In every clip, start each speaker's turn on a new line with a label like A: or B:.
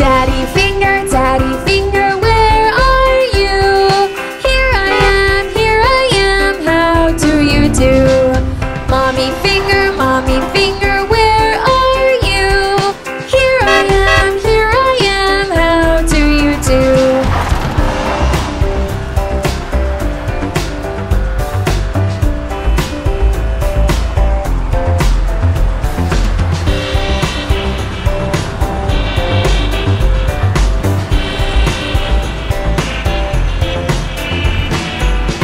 A: Daddy finger, daddy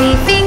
A: be feeling